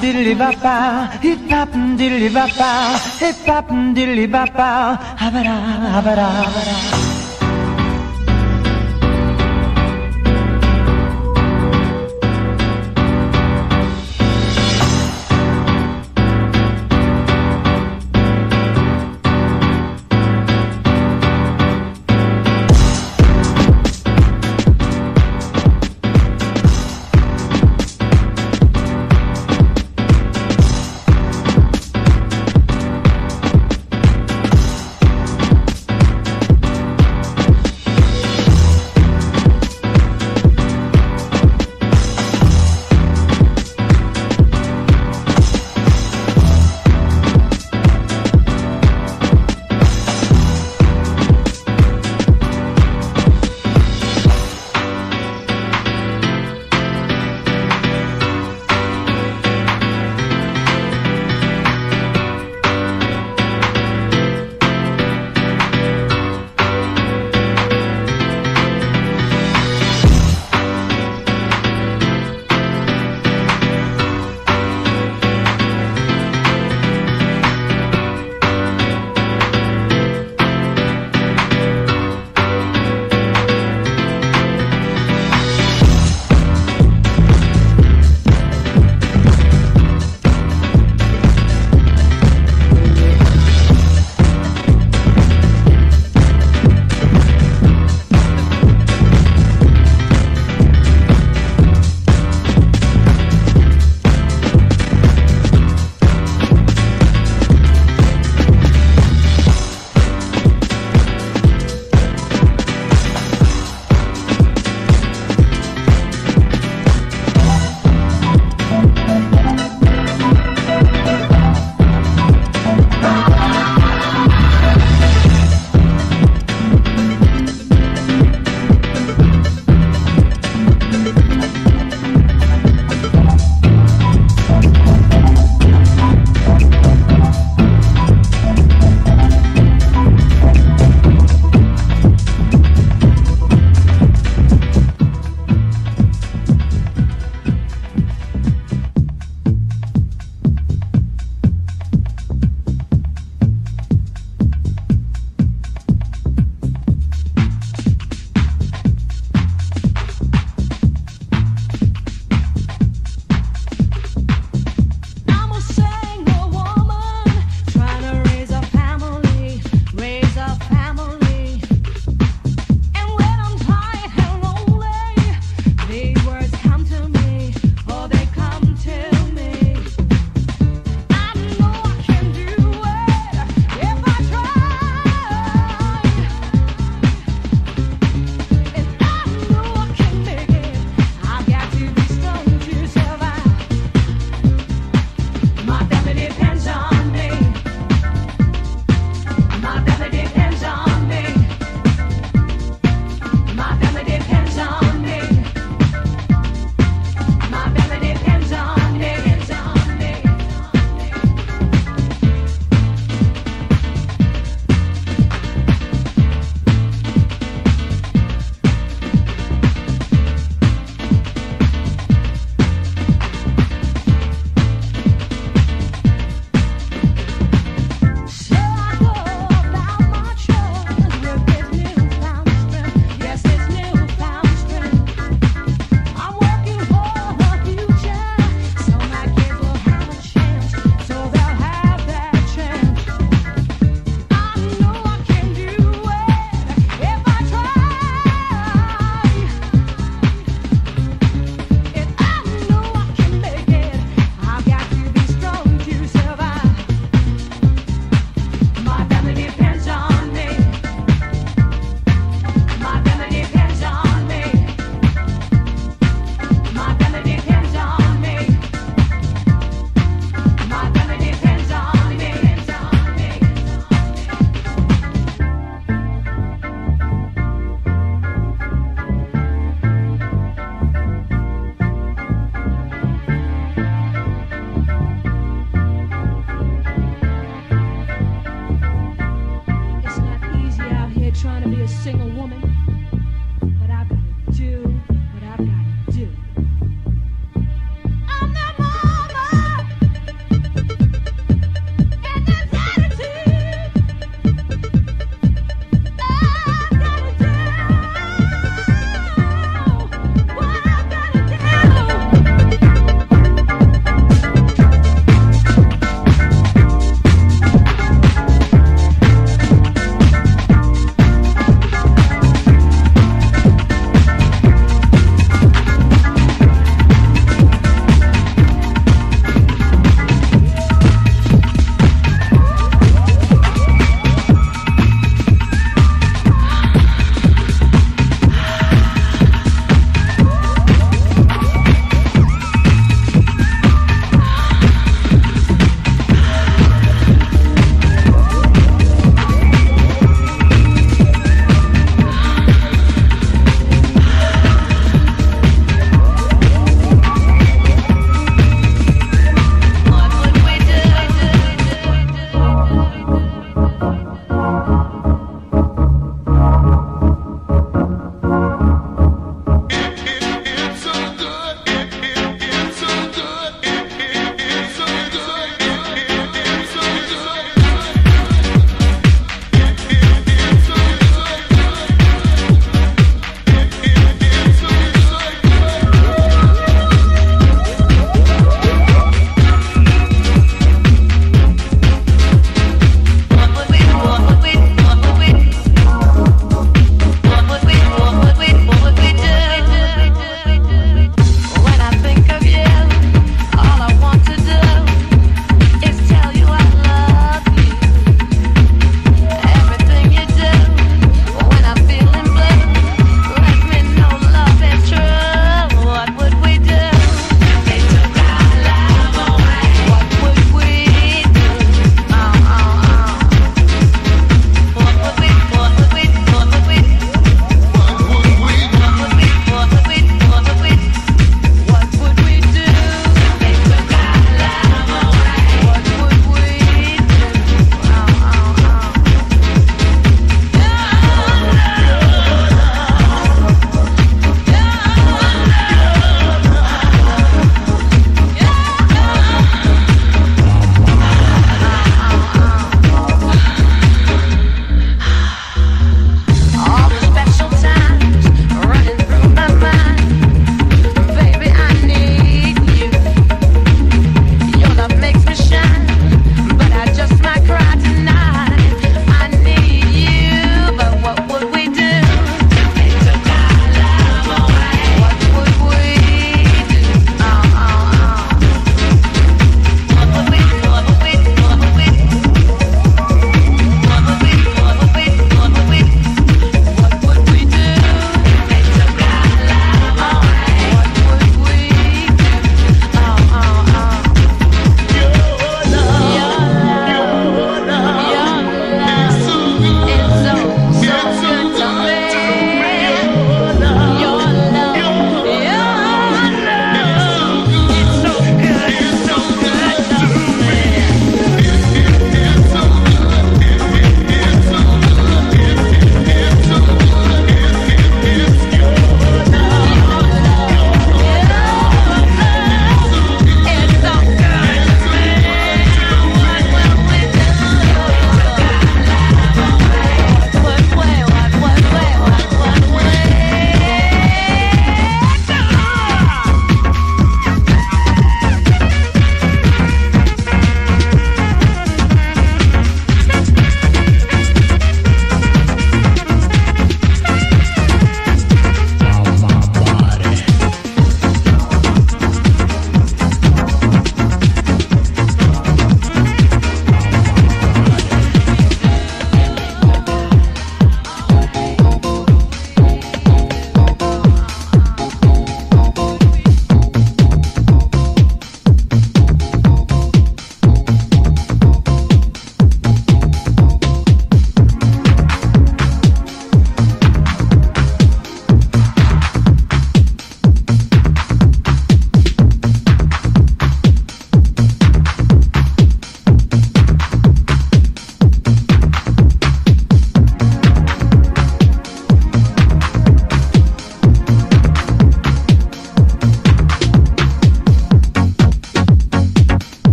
딜리바빠 힙합 딜리바빠 힙합 딜리바빠. 아바라 아바라 아바라.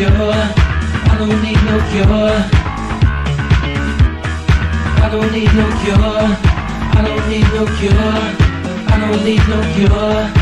cure. I don't need no cure. I don't need no cure. I don't need no cure. I don't need no cure.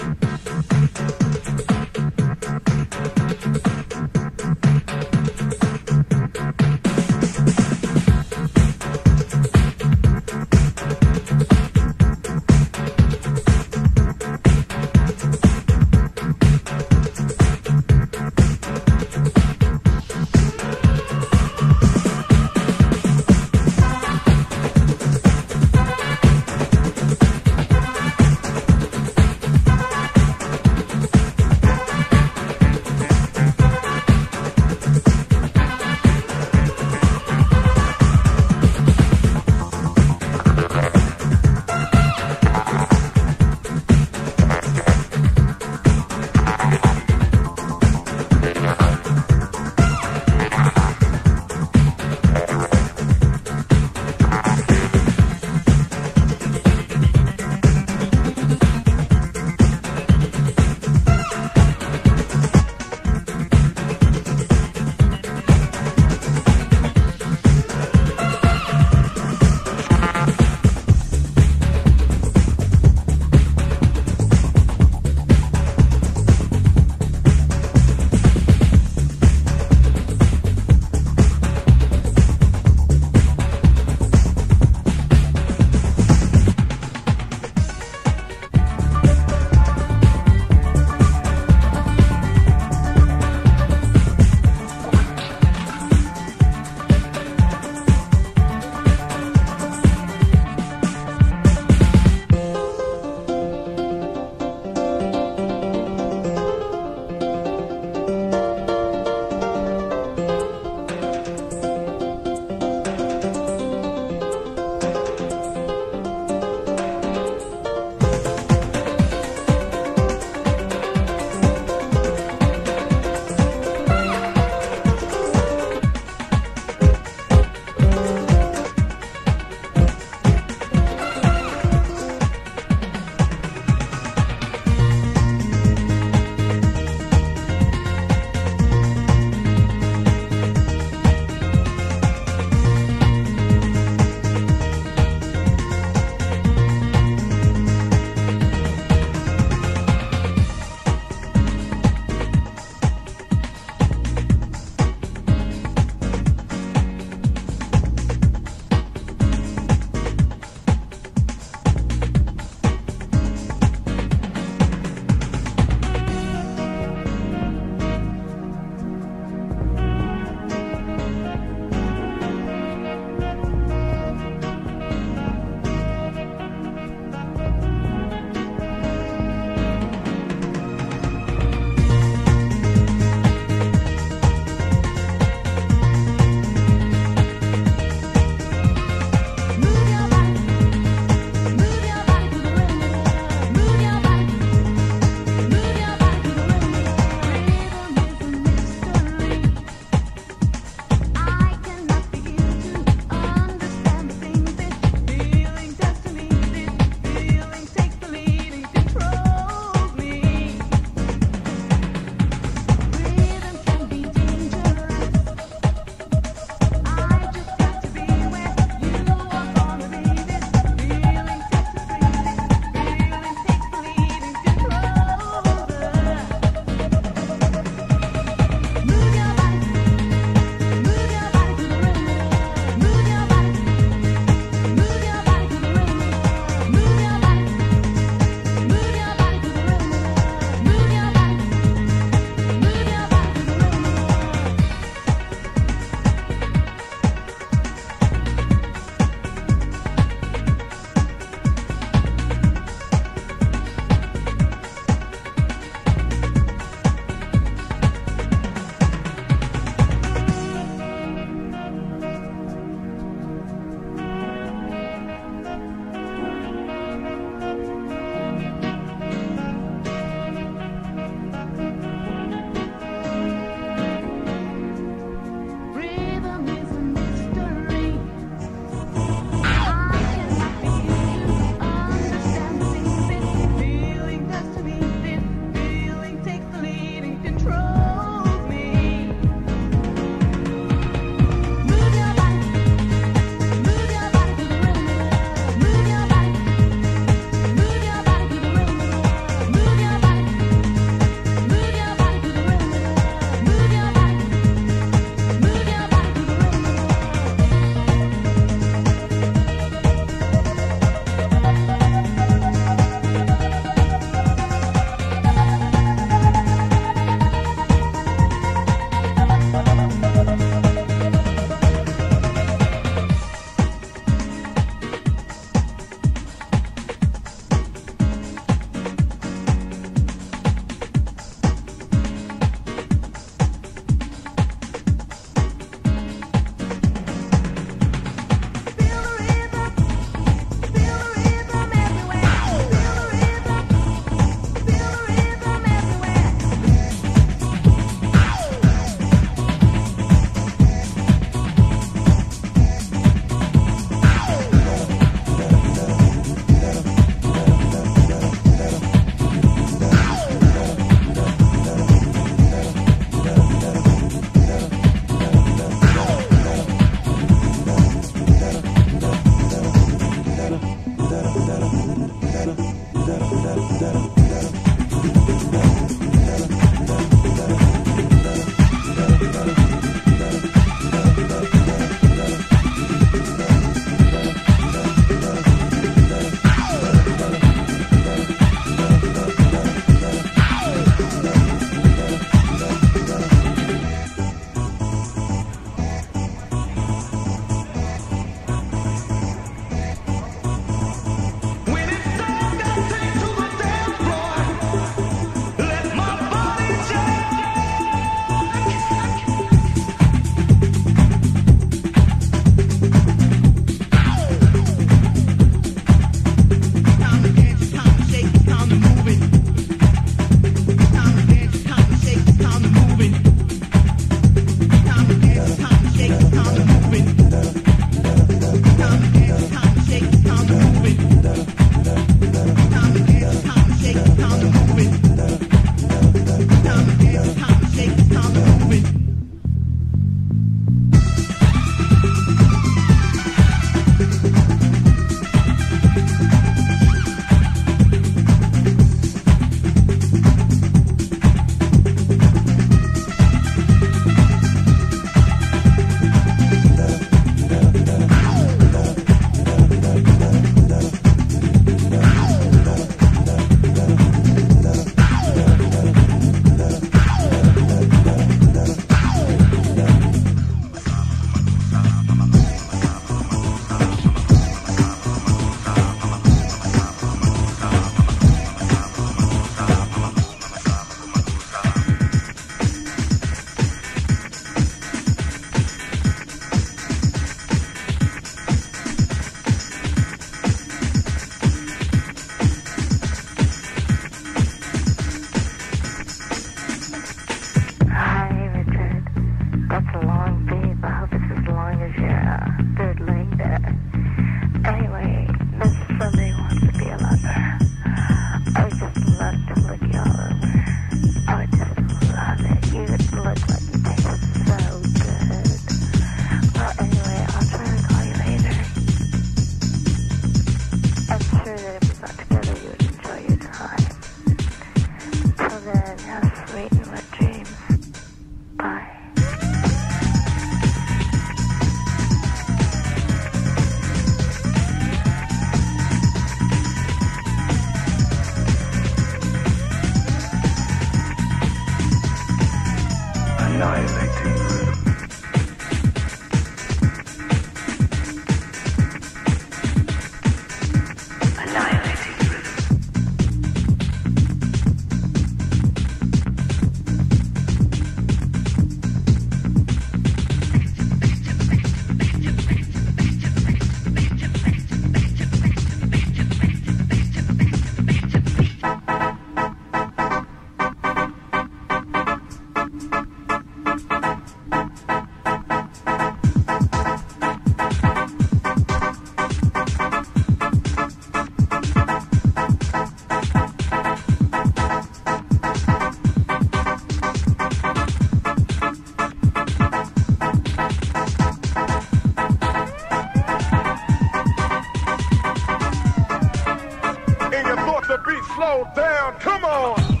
Slowed down. Come on.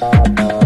Thank